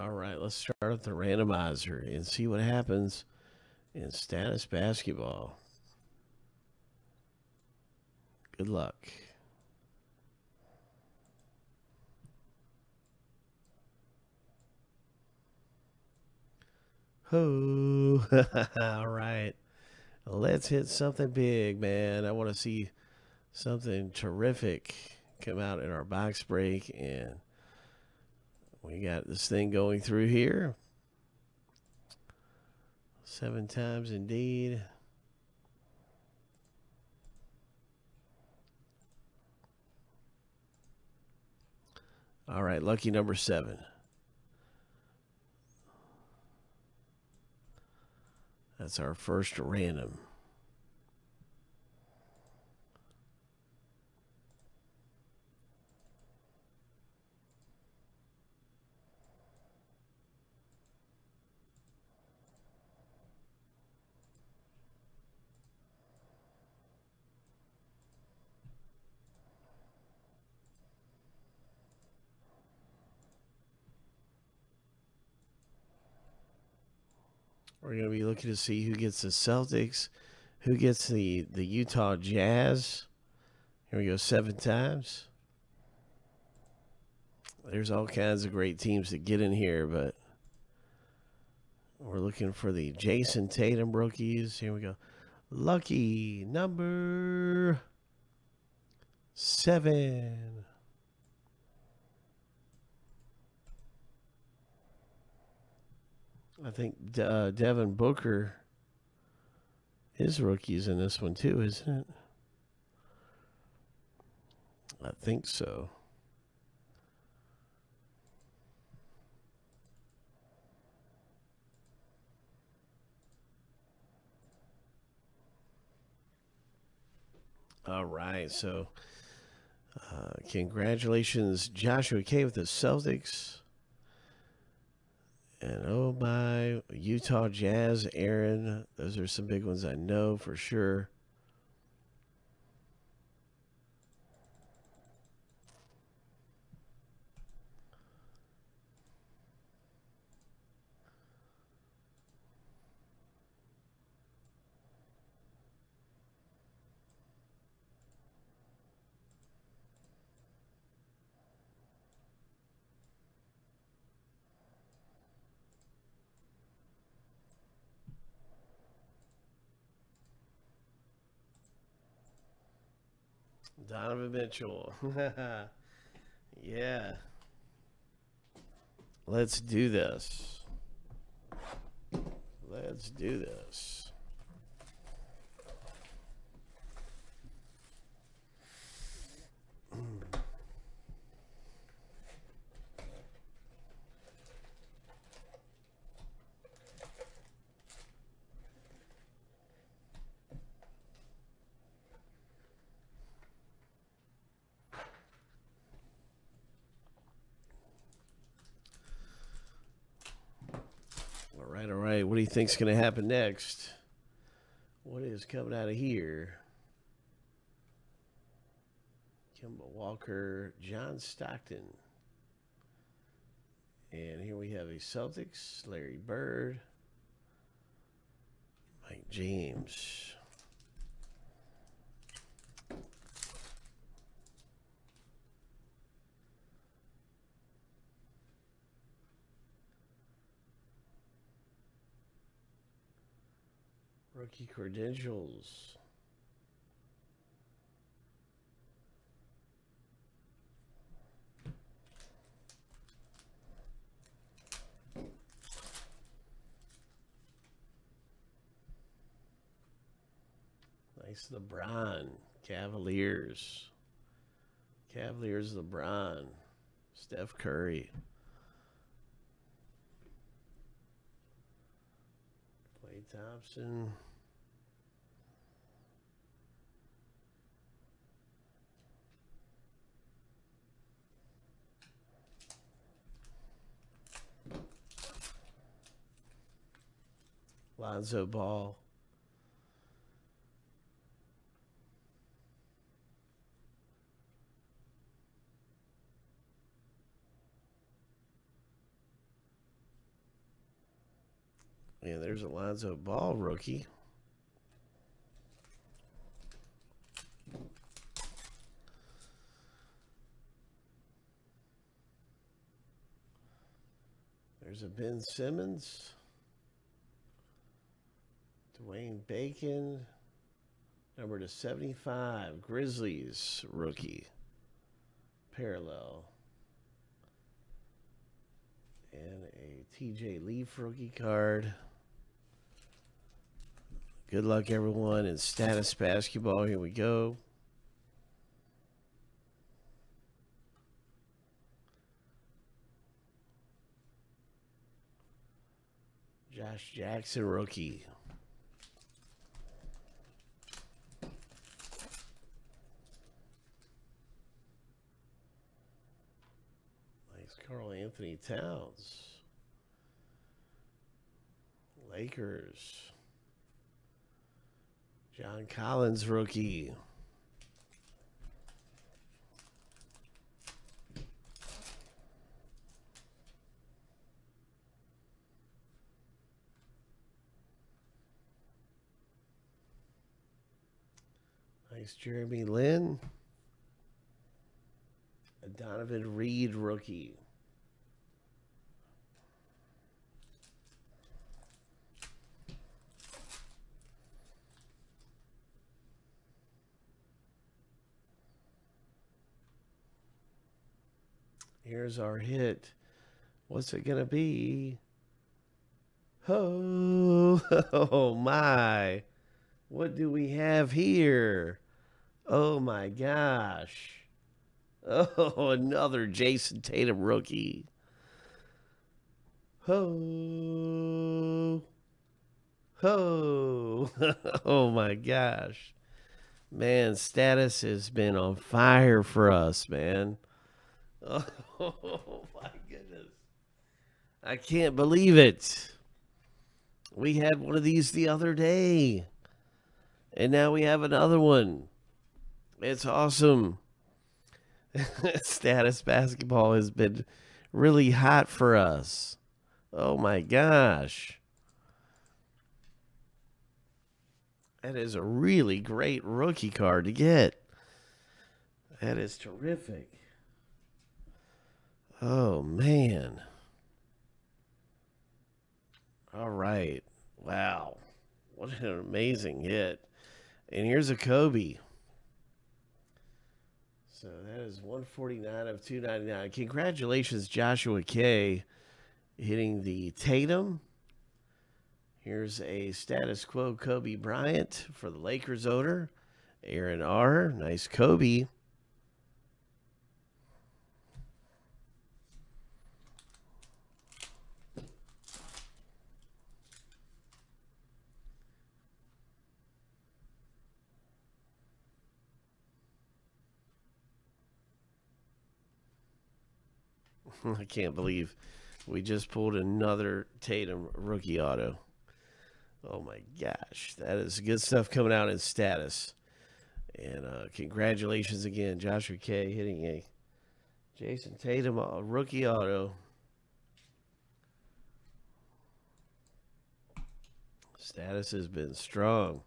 All right, let's start up the randomizer and see what happens in status basketball. Good luck. Ho! All right. Let's hit something big, man. I want to see something terrific come out in our box break. And we got this thing going through here. Seven times indeed. All right, lucky number seven. That's our first random. We're going to be looking to see who gets the Celtics, who gets the, the Utah Jazz. Here we go, seven times. There's all kinds of great teams that get in here, but we're looking for the Jayson Tatum rookies. Here we go. Lucky number seven. I think uh, Devin Booker, his rookie's in this one too, isn't it? I think so. All right, so uh, congratulations, Joshua K with the Celtics. And oh my, Utah Jazz, Aaron. Those are some big ones I know for sure. Donovan Mitchell. yeah. Let's do this. Let's do this. Right, what do you think's going to happen next? What is coming out of here? Kemba Walker, John Stockton. And here we have a Celtics, Larry Bird, Mike James. Rookie credentials. Nice LeBron. Cavaliers. Cavaliers LeBron. Steph Curry. Klay Thompson. Lonzo Ball. Yeah, there's Alonzo Ball rookie. There's a Ben Simmons. Dwayne Bacon. Number to 75. Grizzlies rookie. Parallel. And a TJ Leaf rookie card. Good luck, everyone, in status basketball. Here we go. Josh Jackson, rookie. Nice Karl-Anthony Towns. Lakers. John Collins, rookie. Nice Jeremy Lin. A Donovan Reed rookie. Here's our hit. What's it going to be? Oh, oh my. What do we have here? Oh my gosh. Oh, another Jayson Tatum rookie. Oh. Oh. oh my gosh. Man, status has been on fire for us, man. Oh my goodness. I can't believe it. We had one of these the other day. And now we have another one. It's awesome. Status basketball has been really hot for us. Oh my gosh. That is a really great rookie card to get. That is terrific. Oh, man. All right. Wow. What an amazing hit. And here's a Kobe. So that is 149 of 299. Congratulations, Joshua K. hitting the Tatum. Here's a status quo Kobe Bryant for the Lakers owner. Aaron R. Nice Kobe. I can't believe we just pulled another Tatum rookie auto. Oh my gosh, that is good stuff coming out in status. And uh, congratulations again, Joshua K hitting a Jayson Tatum uh, rookie auto. Status has been strong.